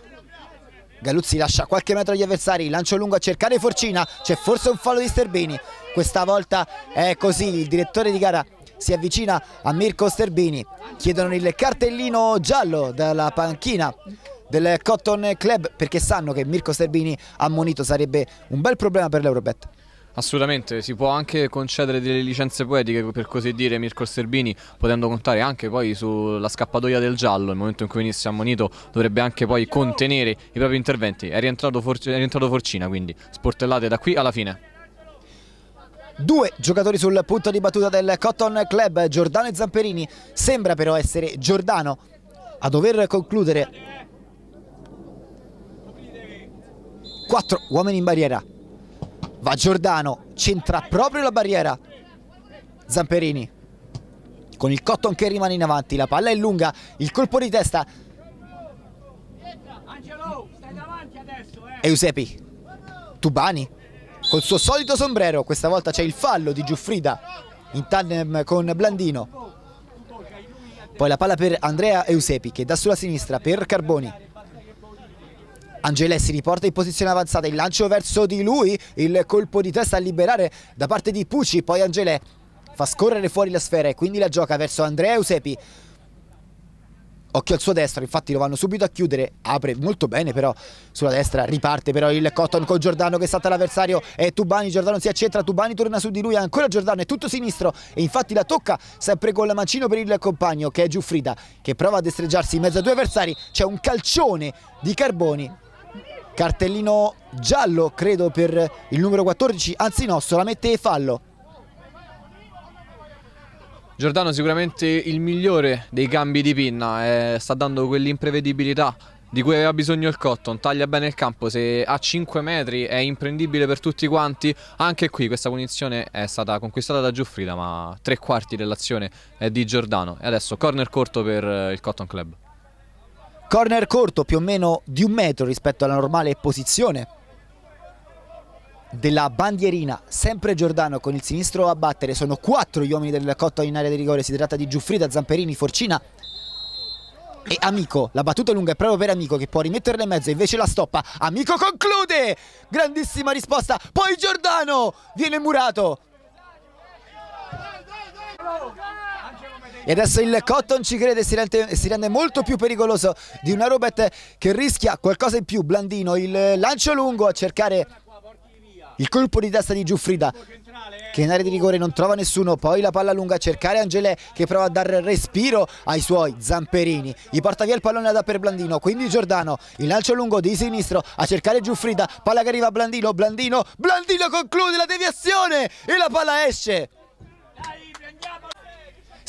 Galuzzi lascia qualche metro agli avversari lancio lungo a cercare Forcina. C'è forse un fallo di Sterbini. Questa volta è così il direttore di gara si avvicina a Mirko Sterbini. Chiedono il cartellino giallo dalla panchina del Cotton Club perché sanno che Mirko Sterbini ammonito sarebbe un bel problema per l'Eurobet Assolutamente, si può anche concedere delle licenze poetiche per così dire Mirko Sterbini potendo contare anche poi sulla scappatoia del giallo nel momento in cui venisse ammonito dovrebbe anche poi contenere i propri interventi è rientrato, For è rientrato Forcina quindi sportellate da qui alla fine Due giocatori sul punto di battuta del Cotton Club, Giordano e Zamperini. Sembra però essere Giordano a dover concludere. Quattro uomini in barriera va Giordano, centra proprio la barriera. Zamperini con il Cotton che rimane in avanti, la palla è lunga, il colpo di testa. Eusepi Tubani col suo solito sombrero, questa volta c'è il fallo di Giuffrida in tandem con Blandino. Poi la palla per Andrea Eusepi che dà sulla sinistra per Carboni Angelè si riporta in posizione avanzata, il lancio verso di lui, il colpo di testa a liberare da parte di Pucci, poi Angelè fa scorrere fuori la sfera e quindi la gioca verso Andrea Eusepi. Occhio al suo destro, infatti lo vanno subito a chiudere, apre molto bene però sulla destra, riparte però il Cotton con Giordano che salta l'avversario e Tubani, Giordano si accentra, Tubani torna su di lui, ancora Giordano è tutto sinistro e infatti la tocca sempre con la mancino per il compagno che è Giuffrida che prova a destreggiarsi in mezzo a due avversari, c'è un calcione di Carboni cartellino giallo credo per il numero 14 anzi no solamente fallo. Giordano sicuramente il migliore dei cambi di pinna eh, sta dando quell'imprevedibilità di cui aveva bisogno il Cotton, taglia bene il campo, se a 5 metri è imprendibile per tutti quanti, anche qui questa punizione è stata conquistata da Giuffrida ma tre quarti dell'azione è di Giordano. E adesso corner corto per il Cotton Club. Corner corto più o meno di un metro rispetto alla normale posizione della bandierina, sempre Giordano con il sinistro a battere, sono quattro gli uomini del Cotto in area di rigore, si tratta di Giuffrida, Zamperini, Forcina e Amico, la battuta lunga è proprio per Amico che può rimetterla in mezzo, invece la stoppa, Amico conclude, grandissima risposta, poi Giordano viene murato, e adesso il Cotton ci crede si rende, si rende molto più pericoloso di una Robet che rischia qualcosa in più. Blandino il lancio lungo a cercare il colpo di testa di Giuffrida che in area di rigore non trova nessuno, poi la palla lunga a cercare Angelè che prova a dare respiro ai suoi zamperini, gli porta via il pallone da per Blandino, quindi Giordano, il lancio lungo di sinistro a cercare Giuffrida, palla che arriva a Blandino, Blandino, Blandino conclude la deviazione e la palla esce.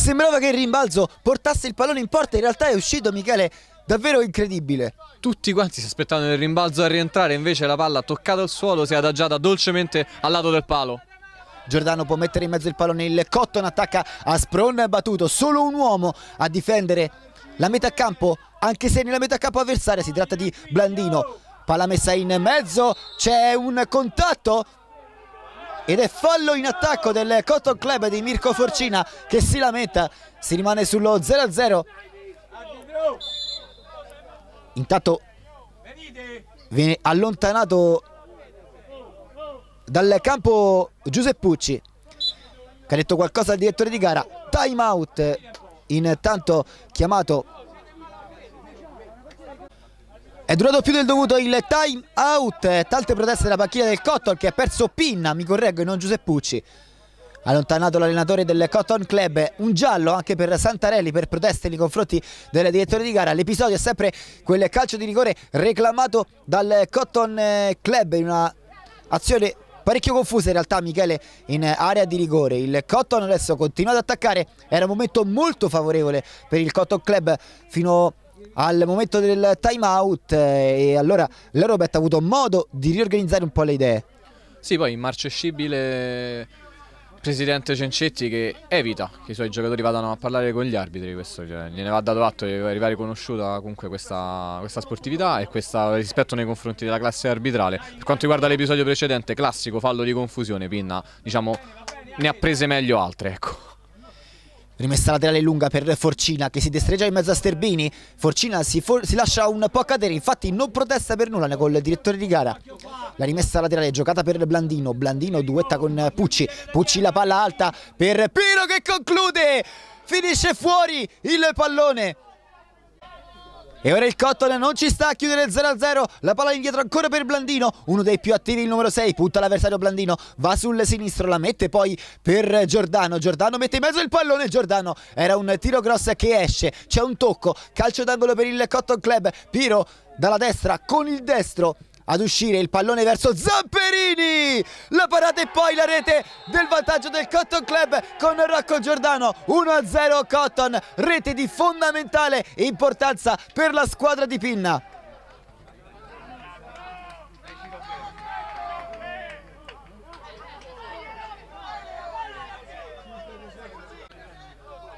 Sembrava che il rimbalzo portasse il pallone in porta, in realtà è uscito Michele davvero incredibile. Tutti quanti si aspettavano il rimbalzo a rientrare, invece la palla ha toccato il suolo, si è adagiata dolcemente al lato del palo. Giordano può mettere in mezzo il pallone, il Cotton attacca a Spron battuto, solo un uomo a difendere la metà campo, anche se nella metà campo avversaria si tratta di Blandino. Palla messa in mezzo, c'è un contatto ed è fallo in attacco del Cotton Club di Mirko Forcina che si lamenta, si rimane sullo 0-0. Intanto viene allontanato dal campo Giuseppucci che ha detto qualcosa al direttore di gara time out intanto chiamato è durato più del dovuto il time out. Tante proteste della panchina del Cotton che ha perso Pinna mi correggo e non Giuseppucci. Allontanato l'allenatore del Cotton Club un giallo anche per Santarelli per proteste nei confronti del direttore di gara. L'episodio è sempre quel calcio di rigore reclamato dal Cotton Club in una azione parecchio confusa in realtà Michele in area di rigore. Il Cotton adesso continua ad attaccare. Era un momento molto favorevole per il Cotton Club fino al momento del time out e allora l'Eurobet ha avuto modo di riorganizzare un po' le idee sì poi immarcescibile presidente Cencetti che evita che i suoi giocatori vadano a parlare con gli arbitri, questo cioè, gliene va dato atto di arrivare riconosciuta comunque questa, questa, sportività e questo rispetto nei confronti della classe arbitrale. Per quanto riguarda l'episodio precedente, classico fallo di confusione, Pinna diciamo ne ha prese meglio altre, ecco. Rimessa laterale lunga per Forcina che si destreggia in mezzo a Sterbini. Forcina si, for si, lascia un po' cadere, infatti non protesta per nulla col direttore di gara. La rimessa laterale giocata per Blandino. Blandino duetta con Pucci. Pucci la palla alta per Piro che conclude. Finisce fuori il pallone. E ora il Cotton non ci sta a chiudere il 0-0. La palla indietro ancora per Blandino. Uno dei più attivi, il numero 6. Punta l'avversario Blandino. Va sul sinistro, la mette poi per Giordano. Giordano mette in mezzo il pallone. Giordano era un tiro grosso che esce. C'è un tocco. Calcio d'angolo per il Cotton Club. Piro dalla destra con il destro ad uscire il pallone verso Zamperini. La parata e poi la rete del vantaggio del Cotton Club con Rocco Giordano. 1-0 Cotton rete di fondamentale importanza per la squadra di Pinna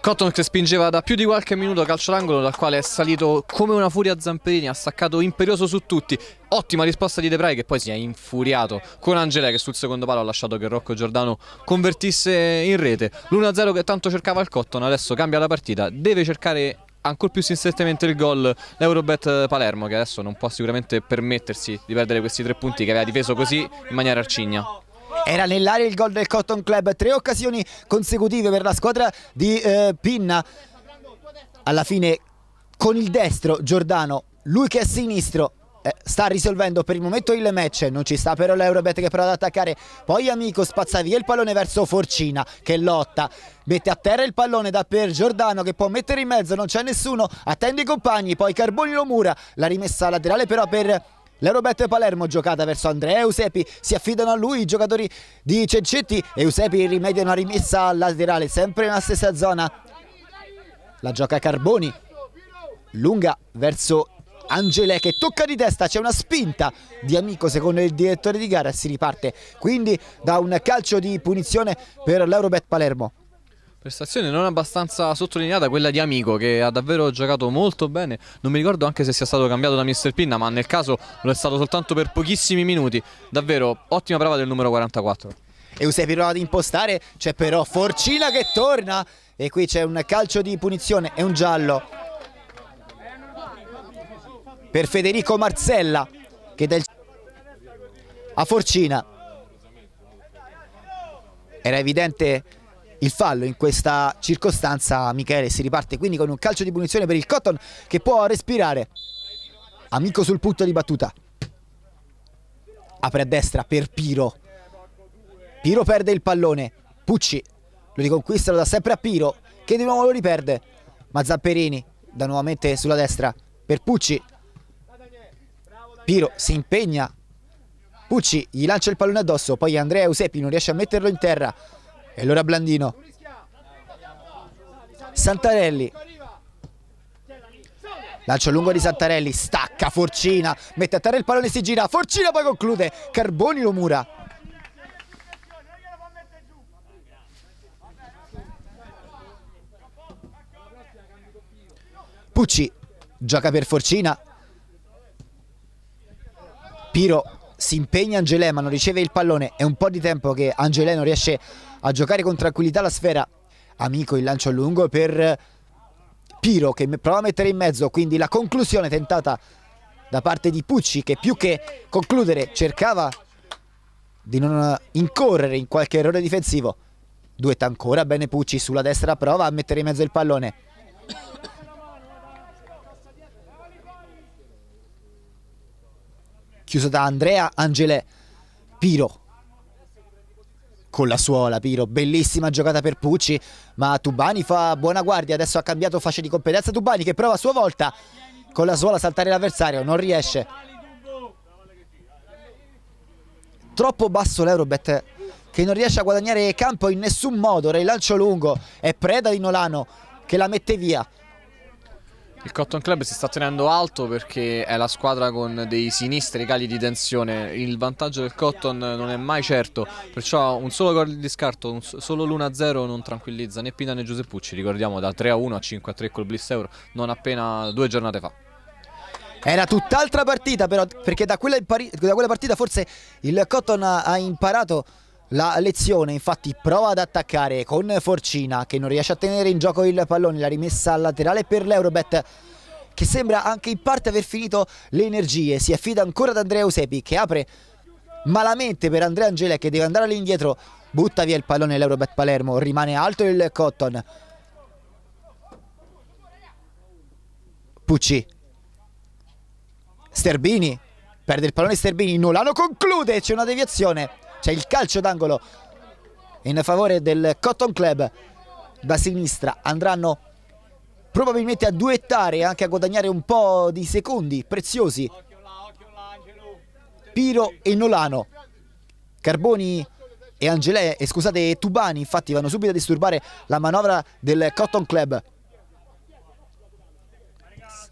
Cotton che spingeva da più di qualche minuto calcio d'angolo dal quale è salito come una furia Zamperini, ha staccato imperioso su tutti. Ottima risposta di De Vrij che poi si è infuriato con Angelè che sul secondo palo ha lasciato che Rocco Giordano convertisse in rete. L'1-0 che tanto cercava il Cotton adesso cambia la partita, deve cercare ancora più insistentemente il gol l'Eurobet Palermo che adesso non può sicuramente permettersi di perdere questi tre punti che aveva difeso così in maniera arcigna. Era nell'area il gol del Cotton Club, tre occasioni consecutive per la squadra di eh, Pinna. Alla fine con il destro Giordano, lui che è sinistro, eh, sta risolvendo. Per il momento il match, non ci sta però l'Eurobet che prova ad attaccare, poi Amico spazza via il pallone verso Forcina che lotta, mette a terra il pallone da per Giordano che può mettere in mezzo, non c'è nessuno, attende i compagni, poi Carboni lo mura, la rimessa laterale però per L'Eurobet Palermo giocata verso Andrea Eusepi, si affidano a lui i giocatori di Cencetti, Eusepi rimedia una rimessa laterale sempre nella stessa zona, la gioca Carboni, lunga verso Angelè che tocca di testa, c'è una spinta di amico secondo il direttore di gara e si riparte quindi da un calcio di punizione per l'Eurobet Palermo. Prestazione non abbastanza sottolineata quella di Amico che ha davvero giocato molto bene. Non mi ricordo anche se sia stato cambiato da Mister Pinna, ma nel caso lo è stato soltanto per pochissimi minuti. Davvero ottima prova del numero 44. Eusepi prova ad impostare, c'è però Forcina che torna e qui c'è un calcio di punizione e un giallo per Federico Marzella che del a Forcina era evidente il fallo in questa circostanza Michele si riparte quindi con un calcio di punizione per il Cotton che può respirare. Amico sul punto di battuta. Apre a destra per Piro. Piro perde il pallone, Pucci lo riconquista, dà sempre a Piro che di nuovo lo riperde, ma Zamperini da nuovamente sulla destra per Pucci. Piro si impegna, Pucci gli lancia il pallone addosso, poi Andrea Eusepi non riesce a metterlo in terra e allora Blandino. Santarelli. Lancio lungo di Santarelli, stacca Forcina, mette a terra il pallone e si gira, Forcina poi conclude, Carboni lo mura. Pucci gioca per Forcina, Piro si impegna Angelè ma non riceve il pallone, è un po' di tempo che Angelè non riesce a giocare con tranquillità la sfera, Amico il lancio lungo per Piro che prova a mettere in mezzo, quindi la conclusione tentata da parte di Pucci che più che concludere cercava di non incorrere in qualche errore difensivo. Duetta ancora, bene Pucci sulla destra, prova a mettere in mezzo il pallone. Chiuso da Andrea Angelè. Piro con la suola Piro, bellissima giocata per Pucci, ma Tubani fa buona guardia, adesso ha cambiato fascia di competenza. Tubani che prova a sua volta con la suola a saltare l'avversario, non riesce. Troppo basso l'Eurobet che non riesce a guadagnare campo in nessun modo, ora il lancio lungo, è preda di Nolano che la mette via. Il Cotton Club si sta tenendo alto perché è la squadra con dei sinistri cali di tensione. Il vantaggio del Cotton non è mai certo, perciò un solo gol di scarto, solo l'1-0 non tranquillizza né Pina né Giuseppucci. Ricordiamo da 3-1 a 5-3 col Bliss Euro non appena due giornate fa. Era tutt'altra partita però perché da quella, da quella, partita forse il Cotton ha imparato la lezione infatti prova ad attaccare con Forcina che non riesce a tenere in gioco il pallone, la rimessa al laterale per l'Eurobet che sembra anche in parte aver finito le energie, si affida ancora ad Andrea Eusepi che apre malamente per Andrea Angele che deve andare all'indietro, butta via il pallone l'Eurobet Palermo, rimane alto il Cotton. Pucci. Sterbini, perde il pallone Sterbini, Nolano conclude, c'è una deviazione c'è il calcio d'angolo in favore del Cotton Club. Da sinistra andranno probabilmente a duettare anche a guadagnare un po' di secondi preziosi. Piro e Nolano. Carboni e Angelè e scusate Tubani infatti vanno subito a disturbare la manovra del Cotton Club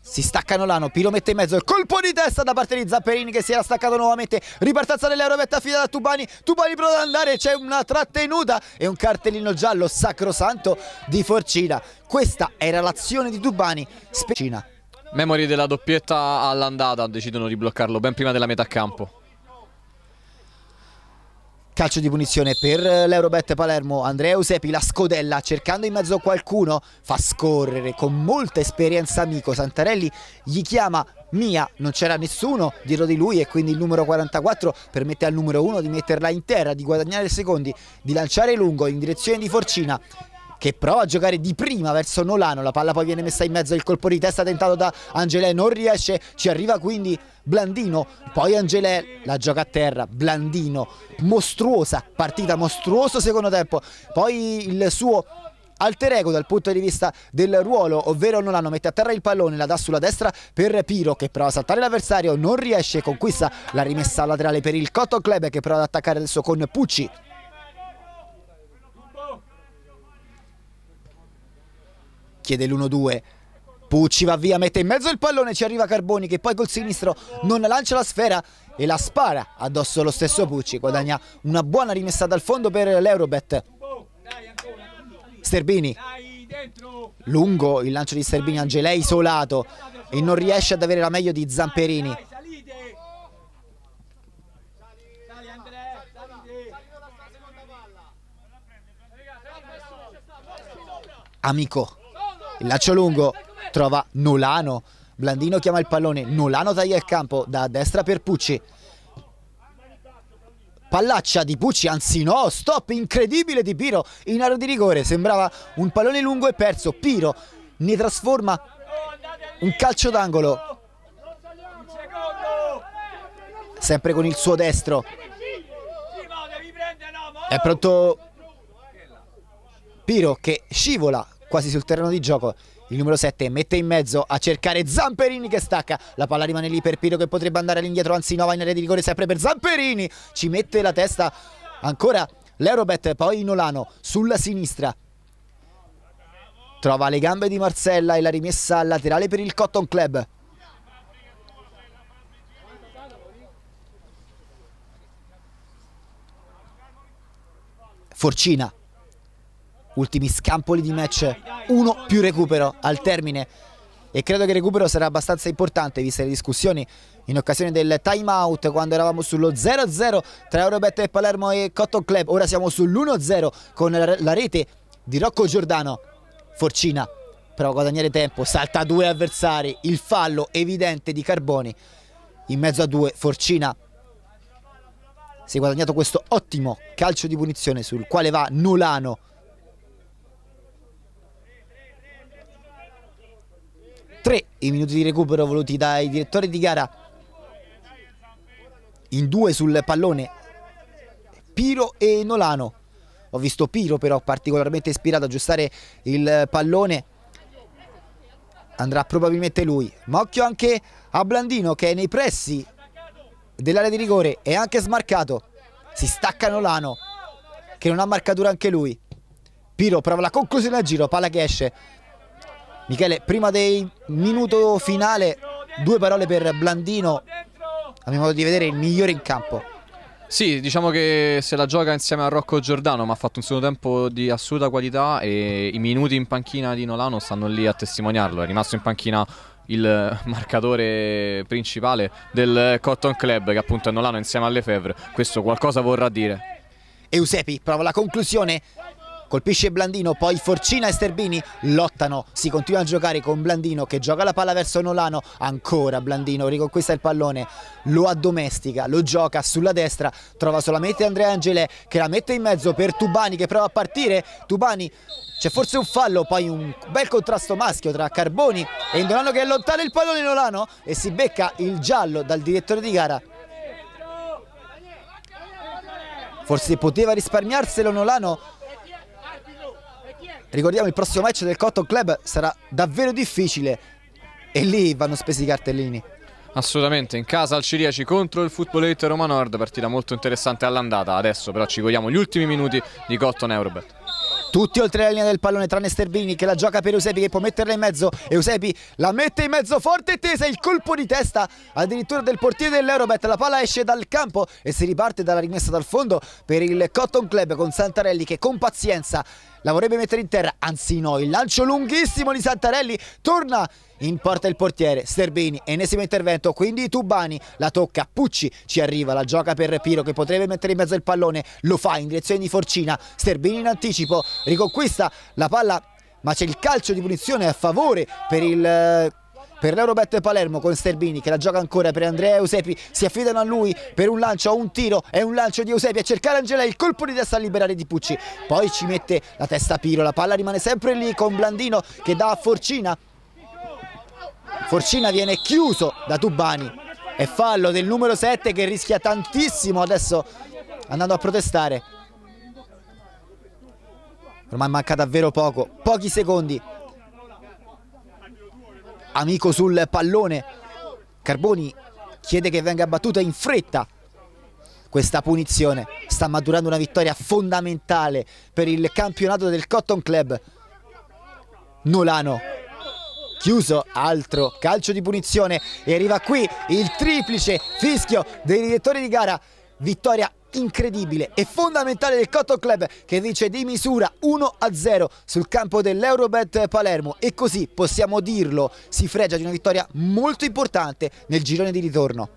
si stacca Nolano, Piro mette in mezzo, colpo di testa da parte di Zapperini che si era staccato nuovamente, ripartenza dell'Eurovetta affidata da Tubani, Tubani prova ad andare, c'è una trattenuta e un cartellino giallo sacrosanto di Forcina. Questa era l'azione di Tubani, Specina. Memori della doppietta all'andata decidono di bloccarlo ben prima della metà campo. Calcio di punizione per l'Eurobet Palermo, Andrea Eusepi la scodella cercando in mezzo qualcuno, fa scorrere con molta esperienza amico, Santarelli. Gli chiama Mia, non c'era nessuno dietro di lui e quindi il numero 44 permette al numero 1 di metterla in terra, di guadagnare secondi, di lanciare lungo in direzione di Forcina che prova a giocare di prima verso Nolano, la palla poi viene messa in mezzo, il colpo di testa tentato da Angelè, non riesce, ci arriva quindi Blandino, poi Angelè la gioca a terra, Blandino, mostruosa, partita mostruoso secondo tempo, poi il suo alter ego dal punto di vista del ruolo, ovvero Nolano mette a terra il pallone, la dà sulla destra per Piro che prova a saltare l'avversario, non riesce, conquista la rimessa laterale per il Cotton Club che prova ad attaccare adesso con Pucci. Chiede l'1-2 Pucci va via, mette in mezzo il pallone, ci arriva Carboni che poi col sinistro non lancia la sfera e la spara addosso lo stesso Pucci, guadagna una buona rimessa dal fondo per l'Eurobet. Sterbini, lungo il lancio di Sterbini, Angelei isolato e non riesce ad avere la meglio di Zamperini. Amico il lancio lungo trova Nolano. Blandino chiama il pallone, Nolano taglia il campo da destra per Pucci. Pallaccia di Pucci, anzi no, stop incredibile di Piro in area di rigore, sembrava un pallone lungo e perso, Piro ne trasforma un calcio d'angolo, sempre con il suo destro. È pronto Piro che scivola quasi sul terreno di gioco. Il numero 7 mette in mezzo a cercare Zamperini che stacca. La palla rimane lì per Piro che potrebbe andare all'indietro, anzi no, va in area di rigore sempre per Zamperini. Ci mette la testa ancora l'Eurobet, poi Nolano sulla sinistra. Trova le gambe di Marcella e la rimessa laterale per il Cotton Club. Forcina ultimi scampoli di match uno più recupero al termine. E credo che il recupero sarà abbastanza importante viste le discussioni in occasione del time out quando eravamo sullo 0-0 tra Eurobet e Palermo e Cotton Club. Ora siamo sull'1-0 con la rete di Rocco Giordano. Forcina prova a guadagnare tempo salta due avversari il fallo evidente di Carboni in mezzo a due. Forcina si è guadagnato questo ottimo calcio di punizione sul quale va Nolano 3 i minuti di recupero voluti dai direttori di gara. In due sul pallone Piro e Nolano. Ho visto Piro però particolarmente ispirato a aggiustare il pallone. Andrà probabilmente lui. Ma occhio anche a Blandino che è nei pressi dell'area di rigore. È anche smarcato. Si stacca Nolano che non ha marcatura anche lui. Piro prova la conclusione al giro palla che esce Michele, prima del minuto finale, due parole per Blandino, a mio modo di vedere il migliore in campo. Sì, diciamo che se la gioca insieme a Rocco Giordano, ma ha fatto un secondo tempo di assoluta qualità e i minuti in panchina di Nolano stanno lì a testimoniarlo. È rimasto in panchina il marcatore principale del Cotton Club, che appunto è Nolano insieme alle Fevre. Questo qualcosa vorrà dire. Eusepi prova la conclusione colpisce Blandino, poi Forcina e Sterbini lottano, si continua a giocare con Blandino che gioca la palla verso Nolano, ancora Blandino riconquista il pallone, lo addomestica, lo gioca sulla destra, trova solamente Andrea Angelè che la mette in mezzo per Tubani che prova a partire, Tubani c'è forse un fallo, poi un bel contrasto maschio tra Carboni e Indolano che allontana il pallone Nolano e si becca il giallo dal direttore di gara. Forse poteva risparmiarselo Nolano Ricordiamo il prossimo match del Cotton Club sarà davvero difficile e lì vanno spesi i cartellini. Assolutamente, in casa al Ciriaci contro il Footballate Roma Nord, partita molto interessante all'andata. Adesso però ci godiamo gli ultimi minuti di Cotton Eurobet. Tutti oltre la linea del pallone tranne Sterbini che la gioca per Eusepi che può metterla in mezzo. Eusepi la mette in mezzo forte e tesa, il colpo di testa addirittura del portiere dell'Eurobet. La palla esce dal campo e si riparte dalla rimessa dal fondo per il Cotton Club con Santarelli che con pazienza la vorrebbe mettere in terra, anzi no, il lancio lunghissimo di Santarelli torna in porta il portiere, Sterbini, ennesimo intervento, quindi Tubani la tocca, Pucci ci arriva, la gioca per Piro che potrebbe mettere in mezzo il pallone, lo fa in direzione di Forcina, Sterbini in anticipo, riconquista la palla ma c'è il calcio di punizione a favore per il per l'Eurobet Palermo con Sterbini che la gioca ancora per Andrea Eusepi si affidano a lui per un lancio un tiro è un lancio di Eusepi a cercare Angela il colpo di testa a liberare Di Pucci poi ci mette la testa Piro la palla rimane sempre lì con Blandino che dà a Forcina Forcina viene chiuso da Tubani. È fallo del numero 7 che rischia tantissimo adesso andando a protestare. Ormai manca davvero poco pochi secondi. Amico sul pallone. Carboni chiede che venga battuta in fretta questa punizione. Sta maturando una vittoria fondamentale per il campionato del Cotton Club. Nolano chiuso altro calcio di punizione e arriva qui il triplice fischio dei direttori di gara vittoria incredibile e fondamentale del Cotton Club che vince di misura 1-0 sul campo dell'Eurobet Palermo e così possiamo dirlo si fregia di una vittoria molto importante nel girone di ritorno.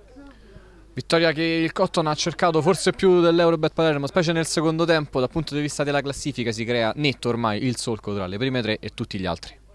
Vittoria che il Cotton ha cercato forse più dell'Eurobet Palermo, specie nel secondo tempo, dal punto di vista della classifica si crea netto ormai il solco tra le prime tre e tutti gli altri.